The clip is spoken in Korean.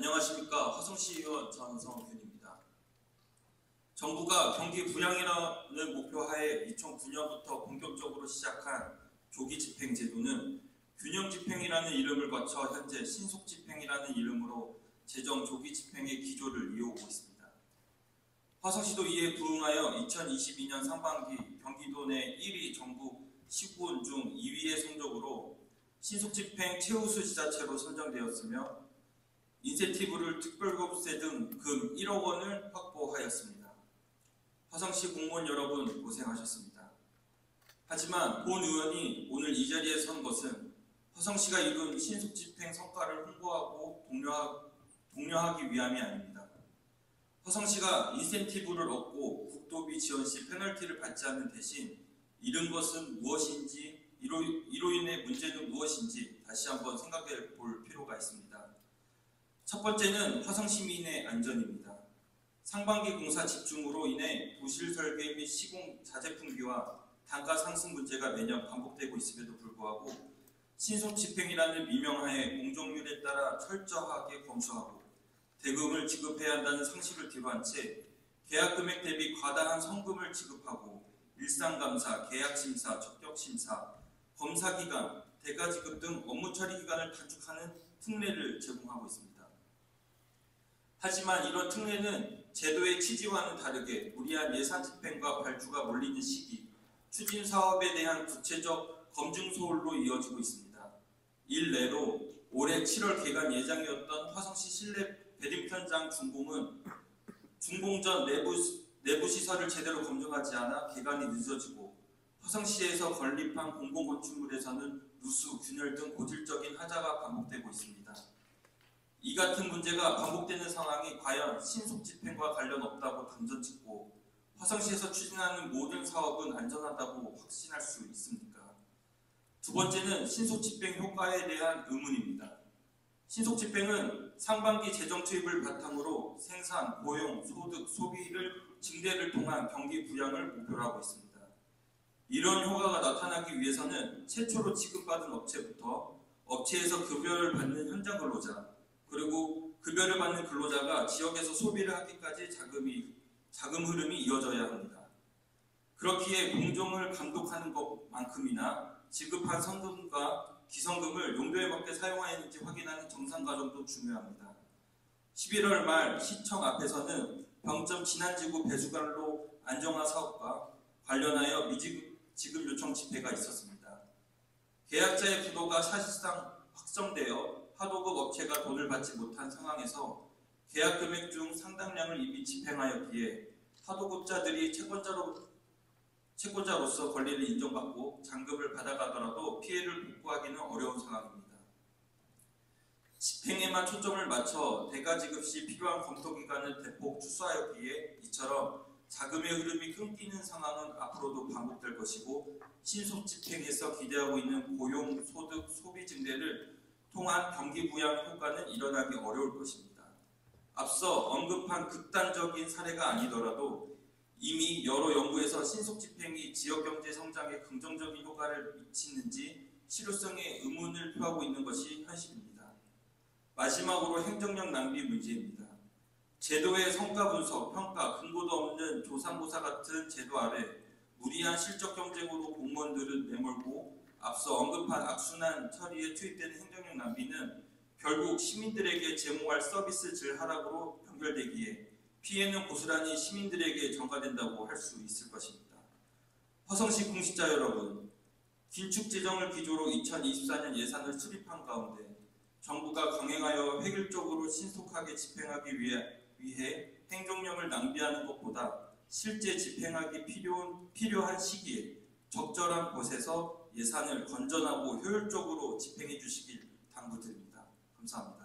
안녕하십니까 화성시 의원 전성균입니다. 정부가 경기 부양이라는 목표하에 2009년부터 본격적으로 시작한 조기 집행 제도는 균형 집행이라는 이름을 거쳐 현재 신속 집행이라는 이름으로 재정 조기 집행의 기조를 이어오고 있습니다. 화성시도 이에 부응하여 2022년 상반기 경기도 내 1위 전국 19군 중 2위의 성적으로 신속 집행 최우수 지자체로 선정되었으며 인센티브를 특별급세 등 금 1억 원을 확보하였습니다. 화성시 공무원 여러분 고생하셨습니다. 하지만 본 의원이 오늘 이 자리에 선 것은 화성시가 이룬 신속 집행 성과를 홍보하고 독려하, 독려하기 위함이 아닙니다. 화성시가 인센티브를 얻고 국도비 지원 시 페널티를 받지 않는 대신 잃은 것은 무엇인지 이로, 이로 인해 문제는 무엇인지 다시 한번 생각해 볼 필요가 있습니다. 첫 번째는 화성 시민의 안전입니다. 상반기 공사 집중으로 인해 도실 설계 및 시공 자재 품귀와 단가 상승 문제가 매년 반복되고 있음에도 불구하고 신속 집행이라는 미명하에 공정률에 따라 철저하게 검수하고 대금을 지급해야 한다는 상식을 뒤로한 채 계약 금액 대비 과다한 성금을 지급하고 일상감사, 계약심사, 적격심사, 검사기간, 대가지급 등 업무 처리 기간을 단축하는 특례를 제공하고 있습니다. 하지만 이런 특례는 제도의 취지와는 다르게 무리한 예산 집행과 발주가 몰리는 시기, 추진 사업에 대한 구체적 검증 소홀로 이어지고 있습니다. 일례로 올해 7월 개관 예정이었던 화성시 실내 배드민턴장 준공은 준공 전 내부, 내부 시설을 제대로 검증하지 않아 개관이 늦어지고 화성시에서 건립한 공공건축물에서는 누수, 균열 등 고질적인 하자가 반복되고 있습니다. 이 같은 문제가 반복되는 상황이 과연 신속 집행과 관련 없다고 던져짓고 화성시에서 추진하는 모든 사업은 안전하다고 확신할 수 있습니까? 두 번째는 신속 집행 효과에 대한 의문입니다. 신속 집행은 상반기 재정 투입을 바탕으로 생산, 고용, 소득, 소비를 증대를 통한 경기 부양을 목표로 하고 있습니다. 이런 효과가 나타나기 위해서는 최초로 지급받은 업체부터 업체에서 급여를 받는 현장 근로자, 그리고 급여를 받는 근로자가 지역에서 소비를 하기까지 자금이 자금 흐름이 이어져야 합니다. 그렇기에 공정을 감독하는 것만큼이나 지급한 성금과 기성금을 용도에 맞게 사용하였는지 확인하는 정상 과정도 중요합니다. 11월 말 시청 앞에서는 병점 진안지구 배수관로 안정화 사업과 관련하여 미지급 지급 요청 집회가 있었습니다. 계약자의 부도가 사실상 확정되어 하도급 업체가 돈을 받지 못한 상황에서 계약 금액 중 상당량을 이미 집행하였기에 하도급자들이 채권자로, 채권자로서 권리를 인정받고 잔금을 받아가더라도 피해를 복구하기는 어려운 상황입니다. 집행에만 초점을 맞춰 대가 지급 시 필요한 검토 기간을 대폭 축소하였기에 이처럼 자금의 흐름이 끊기는 상황은 앞으로도 반복될 것이고 신속 집행에서 기대하고 있는 고용, 소득, 소비 증대를 통한 경기 부양 효과는 일어나기 어려울 것입니다. 앞서 언급한 극단적인 사례가 아니더라도 이미 여러 연구에서 신속 집행이 지역 경제 성장에 긍정적인 효과를 미치는지 실효성에 의문을 표하고 있는 것이 현실입니다. 마지막으로 행정력 낭비 문제입니다. 제도의 성과 분석, 평가, 근거도 없는 조상모사 같은 제도 아래 무리한 실적 경쟁으로 공무원들은 내몰고 앞서 언급한 악순환 처리에 투입되는 행정력 낭비는 결국 시민들에게 제공할 서비스 질 하락으로 연결되기에 피해는 고스란히 시민들에게 전가된다고 할 수 있을 것입니다. 화성시 공직자 여러분, 긴축 재정을 기조로 2024년 예산을 수립한 가운데 정부가 강행하여 획일적으로 신속하게 집행하기 위해, 위해 행정력을 낭비하는 것보다 실제 집행하기 필요, 필요한 시기에 적절한 곳에서 예산을 건전하고 효율적으로 집행해 주시길 당부드립니다. 감사합니다.